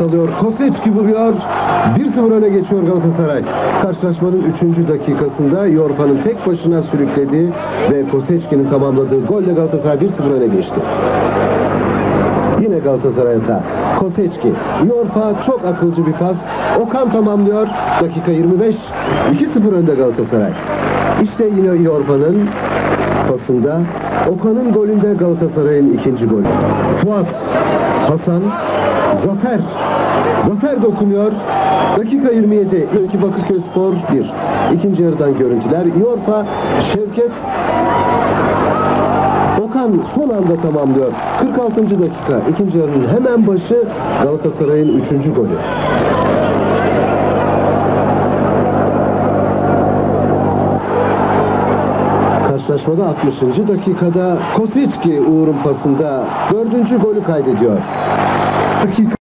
alıyor. Kosecki vuruyor. 1-0 öne geçiyor Galatasaray. Karşılaşmanın 3. dakikasında Yorfa'nın tek başına sürüklediği ve Kosecki'nin tamamladığı golle Galatasaray 1-0 öne geçti. Yine Galatasaray'da Kosecki. Yorfa çok akılcı bir pas. Okan tamamlıyor. Dakika 25. 2-0 önde Galatasaray. İşte yine Yorfa'nın pasında. Okan'ın golünde Galatasaray'ın ikinci golü. Fuat, Hasan, Zafer. Zafer dokunuyor. Dakika 27. İlki Bakırköy Spor 1. İkinci yarıdan görüntüler. Yorfa, Şevket, Okan son anda tamamlıyor. 46. dakika. ikinci yarının hemen başı Galatasaray'ın 3. golü. Karşılaşmada 60. dakikada Kosicki Uğur'un pasında dördüncü golü kaydediyor. Dakika